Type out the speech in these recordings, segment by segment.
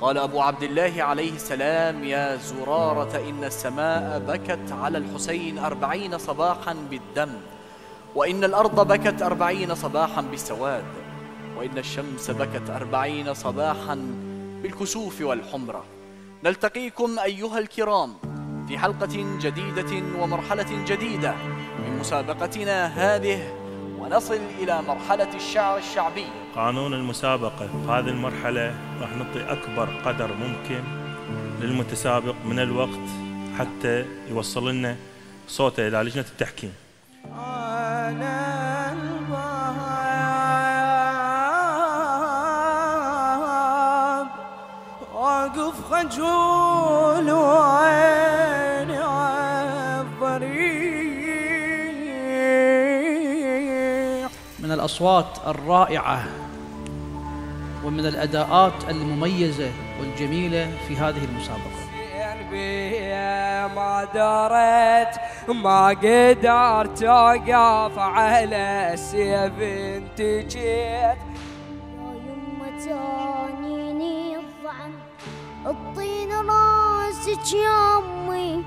قال أبو عبد الله عليه السلام يا زرارة إن السماء بكت على الحسين أربعين صباحا بالدم وإن الأرض بكت أربعين صباحا بالسواد وإن الشمس بكت أربعين صباحا بالكسوف والحمرة. نلتقيكم أيها الكرام في حلقة جديدة ومرحلة جديدة من مسابقتنا هذه ونصل إلى مرحلة الشعر الشعبي. قانون المسابقة في هذه المرحلة راح نعطي أكبر قدر ممكن للمتسابق من الوقت حتى يوصل لنا صوته إلى لجنة التحكيم. واقف خجول. من الأصوات الرائعة ومن الأداءات المميزة والجميلة في هذه المسابقة. ما دريت ما قدرت اوقف على السيف انت جيت يا يمه تانيني الضعن الطين راسك يا أمي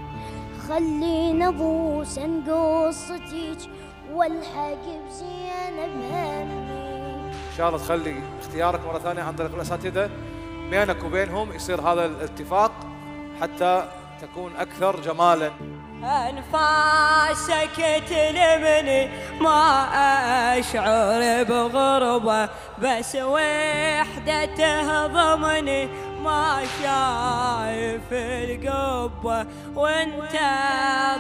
خلينا ابوس قصتك والحق بزينب همي إن شاء الله تخلي اختيارك مرة ثانية عن طريق الأساتذة. بينك وبينهم يصير هذا الاتفاق حتى تكون أكثر جمالا. أنفاسك تلمني ما أشعر بغربة بس وحده تهضمني ما شايف القبة وانت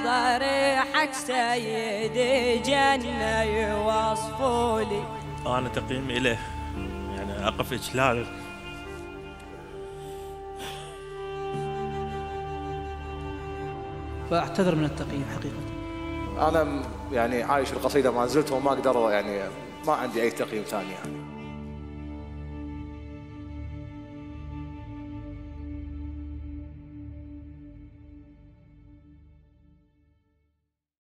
ضريحك سيدي جنه يوصفولي أنا تقييمي إليه يعني أقف إجلال. فأعتذر من التقييم حقيقة. أنا م- يعني عايش القصيدة ما زلت وما أقدر يعني ما عندي أي تقييم ثاني يعني.